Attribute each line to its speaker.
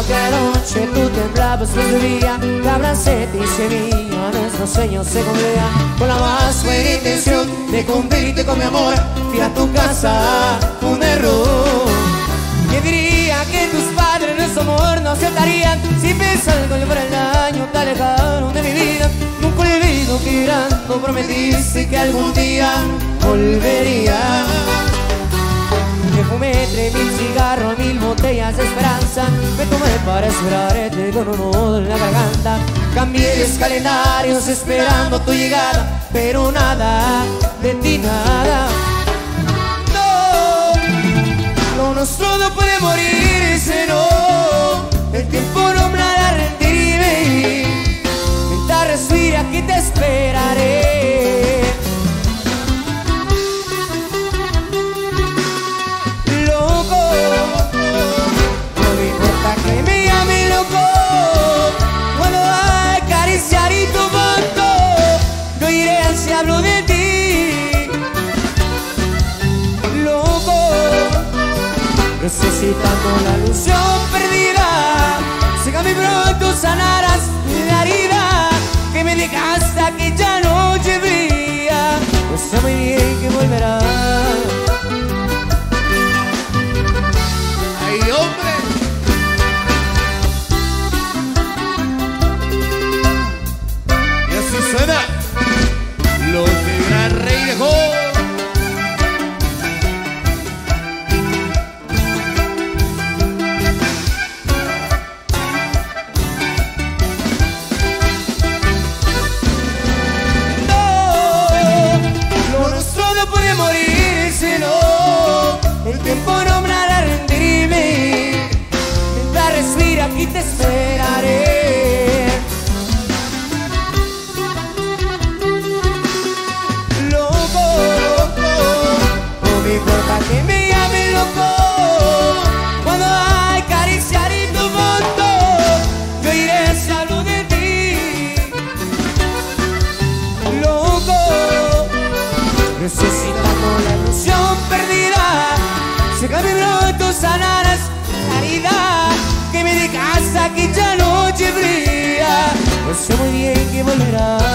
Speaker 1: aquella noche tú temblabas el día. La abracé y semilla, nuestros sueños se cumplían Con la más buena intención de cumplirte con mi amor Fui a tu casa, un error. ¿Quién diría que tus padres nuestro amor no aceptarían? Si pensando por el daño te alejaron de mi vida. Nunca olvido que tanto prometiste que algún día volvería entre mil cigarros, mil botellas de esperanza. Me tomé para esperarte con un en la garganta. Cambié los calendarios esperando tu llegada Pero nada, de ti nada. No, lo nuestro no puede morirse, no. El tiempo no me hará rendirme. Mientras respira aquí te esperaré Necesitando la ilusión perdida Sígame pronto sanarás la herida Que me dejaste que ya no brilla No sé muy Necesitando la ilusión perdida. Mi pronto sanarás la herida Que me dejas aquí ya noche brilla Pues sé muy bien que volverás